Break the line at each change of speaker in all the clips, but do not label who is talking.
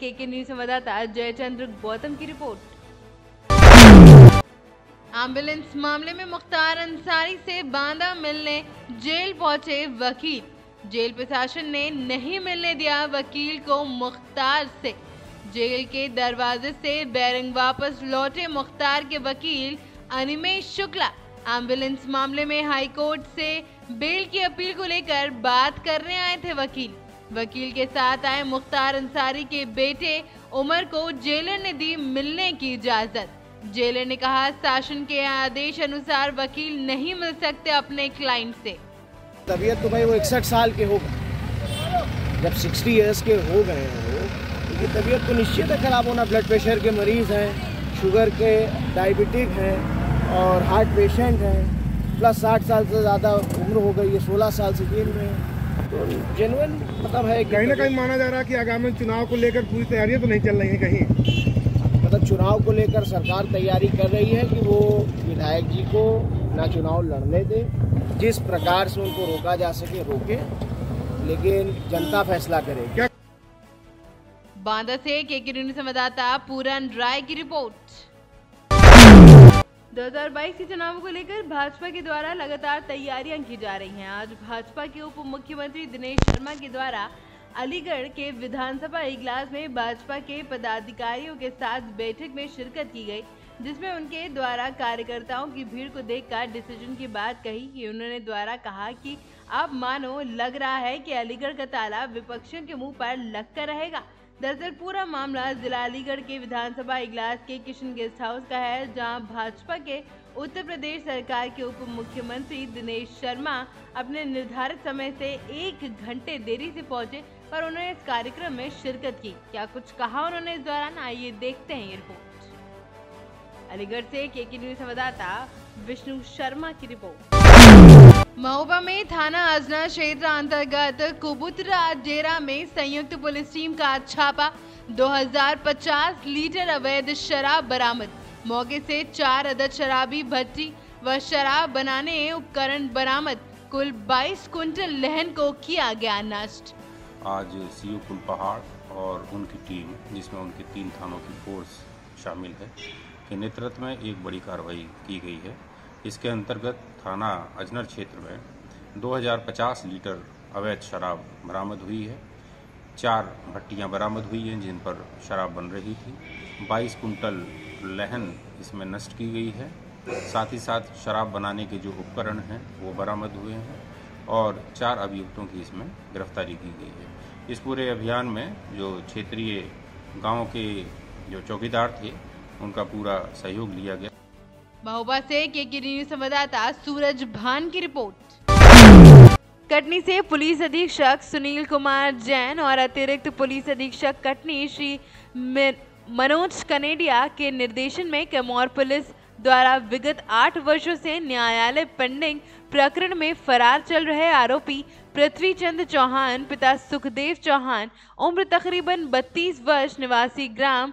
के के न्यूज़ संवाददाता जयचंद्र गौतम की रिपोर्ट। एंबुलेंस मामले में मुख्तार अंसारी से बांदा मिलने जेल पहुँचे वकील। जेल प्रशासन ने नहीं मिलने दिया वकील को मुख्तार से। जेल के दरवाजे से बैरंग वापस लौटे मुख्तार के वकील अनिमेश शुक्ला। एंबुलेंस मामले में हाईकोर्ट से बेल की अपील को लेकर बात करने आए थे वकील। वकील के साथ आए मुख्तार अंसारी के बेटे उमर को जेलर ने दी मिलने की इजाज़त। जेलर ने कहा, शासन के आदेश अनुसार वकील नहीं मिल सकते अपने क्लाइंट से।
तबीयत तो भाई वो इकसठ साल के हो गए। जब 60 इयर्स के हो गए हैं तबीयत तो निश्चित है खराब होना। ब्लड प्रेशर के मरीज़ हैं शुगर के डायबिटिक हैं, और हार्ट पेशेंट हैं। प्लस साठ साल से ज़्यादा उम्र हो गई है, सोलह साल से जेल में हैं। तो जेनुअन मतलब है
कहीं ना कहीं माना जा रहा है कि आगामी चुनाव को लेकर पूरी तैयारियाँ तो नहीं चल रही है कहीं।
मतलब चुनाव को लेकर सरकार तैयारी कर रही है कि वो विधायक जी को ना चुनाव लड़ने दे जिस प्रकार से उनको रोका जा सके रोके लेकिन जनता फैसला करे।
क्या
बांदा से के के संवाददाता पूरन राय की रिपोर्ट। 2022 के चुनावों को लेकर भाजपा के द्वारा लगातार तैयारियाँ की जा रही हैं। आज भाजपा के उप मुख्यमंत्री दिनेश शर्मा के द्वारा अलीगढ़ के विधानसभा इजलास में भाजपा के पदाधिकारियों के साथ बैठक में शिरकत की गई, जिसमें उनके द्वारा कार्यकर्ताओं की भीड़ को देखकर डिसीज़न की बात कही कि उन्होंने द्वारा कहा कि अब मानो, लग रहा है कि अलीगढ़ का ताला विपक्षियों के मुँह पर लगकर रहेगा। दरअसल पूरा मामला जिला अलीगढ़ के विधानसभा इजलास के किशन गेस्ट हाउस का है, जहाँ भाजपा के उत्तर प्रदेश सरकार के उप मुख्यमंत्री दिनेश शर्मा अपने निर्धारित समय से एक घंटे देरी से पहुँचे, पर उन्होंने इस कार्यक्रम में शिरकत की। क्या कुछ कहा उन्होंने इस दौरान? आइए देखते हैं ये रिपोर्ट। अलीगढ़ से के न्यूज़ संवाददाता विष्णु शर्मा की रिपोर्ट। महोबा में थाना अजना क्षेत्र अंतर्गत कुबुतरा डेरा में संयुक्त पुलिस टीम का छापा। 2050 लीटर अवैध शराब बरामद। मौके से चार अदद शराबी भट्टी व शराब बनाने उपकरण बरामद। कुल 22 कुंटल लहन को किया गया नष्ट।
आज सीओ पुल पहाड़ और उनकी टीम, जिसमें उनके तीन थानों की फोर्स शामिल है, के नेतृत्व में एक बड़ी कार्रवाई की गई है। इसके अंतर्गत थाना अजनर क्षेत्र में 2050 लीटर अवैध शराब बरामद हुई है। चार भट्टियाँ बरामद हुई हैं जिन पर शराब बन रही थी। 22 कुंटल लहन इसमें नष्ट की गई है। साथ ही साथ शराब बनाने के जो उपकरण हैं, वो बरामद हुए हैं और चार अभियुक्तों की इसमें गिरफ्तारी की गई है। इस पूरे अभियान में जो क्षेत्रीय गाँव के जो चौकीदार थे, उनका पूरा सहयोग लिया गया।
महोबा से के के न्यूज़ संवाददाता सूरज भान की रिपोर्ट। कटनी से पुलिस अधीक्षक सुनील कुमार जैन और अतिरिक्त पुलिस अधीक्षक कटनी श्री मनोज कनेडिया के निर्देशन में कैमोर पुलिस द्वारा विगत आठ वर्षों से न्यायालय पेंडिंग प्रकरण में फरार चल रहे आरोपी पृथ्वी चंद चौहान, पिता सुखदेव चौहान, उम्र तकरीबन 32 वर्ष, निवासी ग्राम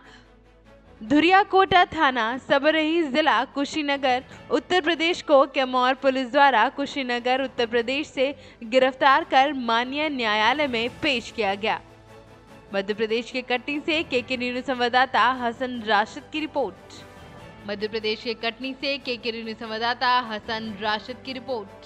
धुरियाकोटा थाना सबरही जिला कुशीनगर, उत्तर प्रदेश को कैमोर पुलिस द्वारा कुशीनगर, उत्तर प्रदेश से गिरफ़्तार कर मान्य न्यायालय में पेश किया गया। मध्य प्रदेश के कटनी से के के न्यूज़ संवाददाता हसन राशिद की रिपोर्ट। मध्य प्रदेश के कटनी से के के न्यूज़ संवाददाता हसन राशिद की रिपोर्ट।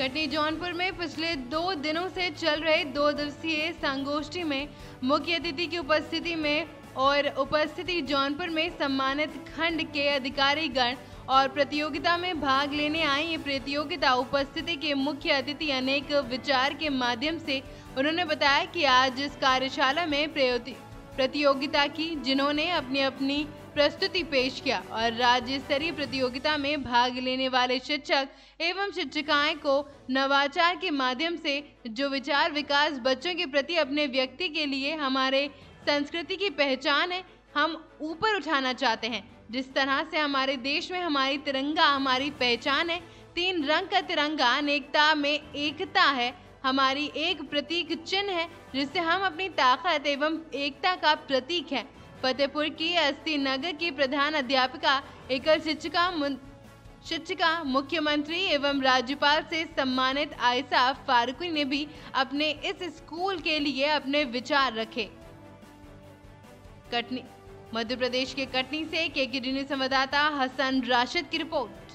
कटनी जौनपुर में पिछले दो दिनों से चल रहे दो दिवसीय संगोष्ठी में मुख्य अतिथि की उपस्थिति में और उपस्थिति जौनपुर में सम्मानित खंड के अधिकारी गण और प्रतियोगिता में भाग लेने आई ये प्रतियोगिता उपस्थिति के मुख्य अतिथि अनेक विचार के माध्यम से उन्होंने बताया कि आज इस कार्यशाला में प्रतियोगिता की जिन्होंने अपनी अपनी प्रस्तुति पेश किया और राज्य स्तरीय प्रतियोगिता में भाग लेने वाले शिक्षक एवं शिक्षिकाएँ को नवाचार के माध्यम से जो विचार विकास बच्चों के प्रति अपने व्यक्ति के लिए हमारे संस्कृति की पहचान है, हम ऊपर उठाना चाहते हैं। जिस तरह से हमारे देश में हमारी तिरंगा, हमारी पहचान है, तीन रंग का तिरंगा, अनेकता में एकता है, हमारी एक प्रतीक चिन्ह है, जिससे हम अपनी ताकत एवं एकता का प्रतीक है। फतेहपुर की अस्थि नगर की प्रधान अध्यापिका, एकल शिक्षिका शिक्षिका, मुख्यमंत्री एवं राज्यपाल से सम्मानित आयसा फारूकी ने भी अपने इस स्कूल के लिए अपने विचार रखे। कटनी मध्य प्रदेश के कटनी से के के संवाददाता हसन राशिद की रिपोर्ट।